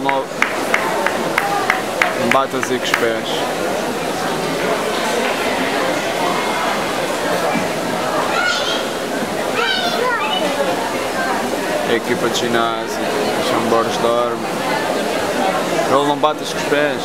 não, não bate assim com os pés. A equipa de ginásio, os Chambores dorme. Ele não bate com os pés.